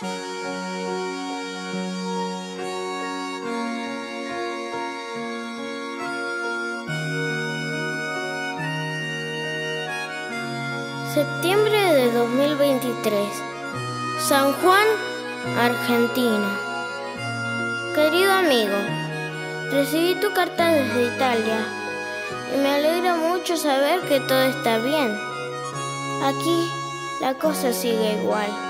Septiembre de 2023. San Juan, Argentina. Querido amigo, recibí tu carta desde Italia y me alegra mucho saber que todo está bien. Aquí la cosa sigue igual.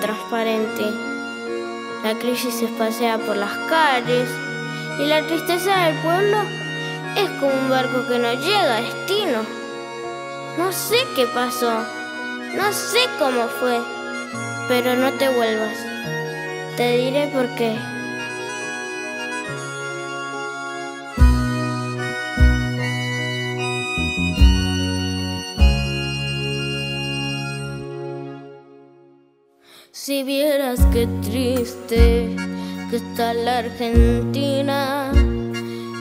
Transparente. La crisis se pasea por las calles y la tristeza del pueblo es como un barco que no llega a destino. No sé qué pasó, no sé cómo fue, pero no te vuelvas. Te diré por qué. Si vieras qué triste que está la Argentina,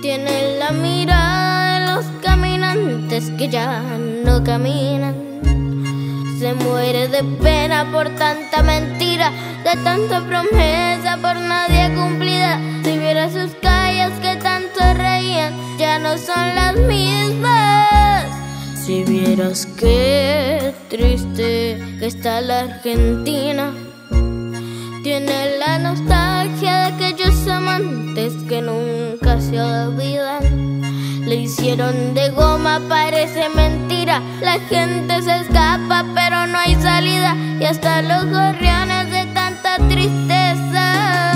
tiene la mirada de los caminantes que ya no caminan. Se muere de pena por tanta mentira, de tanta promesa por nadie cumplida. Si viera sus calles que tanto reían, ya no son las mismas. Si vieras qué triste que está la Argentina, tiene la nostalgia de aquellos amantes que nunca se olvidan. Le hicieron de goma, parece mentira. La gente se escapa, pero no hay salida. Y hasta los gorriones de tanta tristeza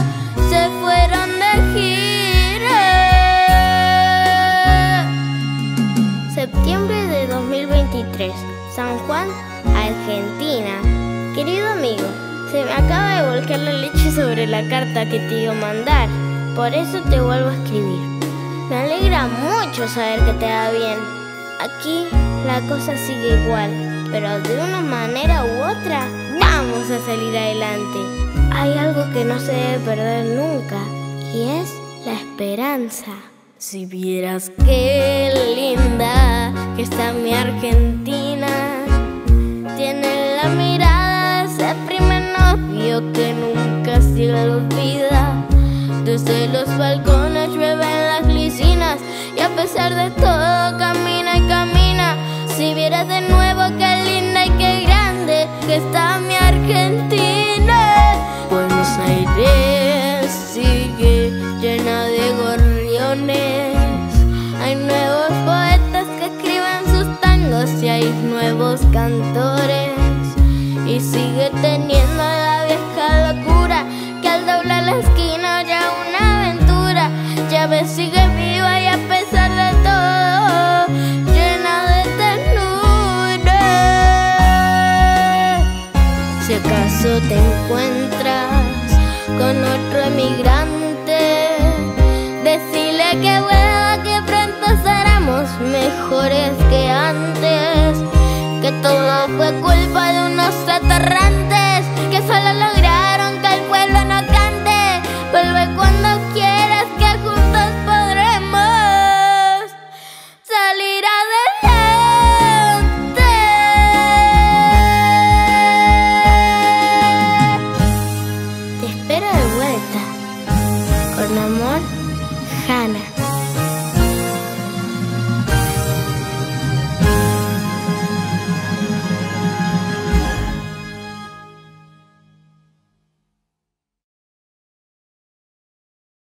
se fueron de gira. Septiembre de 2023, San Juan, Argentina. Querido amigo, se me acaba de volcar la leche sobre la carta que te iba a mandar. Por eso te vuelvo a escribir. Me alegra mucho saber que te va bien. Aquí la cosa sigue igual, pero de una manera u otra vamos a salir adelante. Hay algo que no se debe perder nunca y es la esperanza. Si vieras qué linda que está mi Argentina, Desde los balcones llueven las glicinas y a pesar de todo camina y camina. Si vieras de nuevo qué linda y qué grande que está mi Argentina. Buenos Aires sigue llena de gorriones. Hay nuevos poetas que escriben sus tangos y hay nuevos cantores. Y sigue teniendo esquina ya una aventura. Ya ves, sigue viva y a pesar de todo, llena de ternura. Si acaso te encuentras con otro emigrante, decile que vuelva, que pronto seremos mejores que antes. Que todo fue culpa de unos amor, Hannah.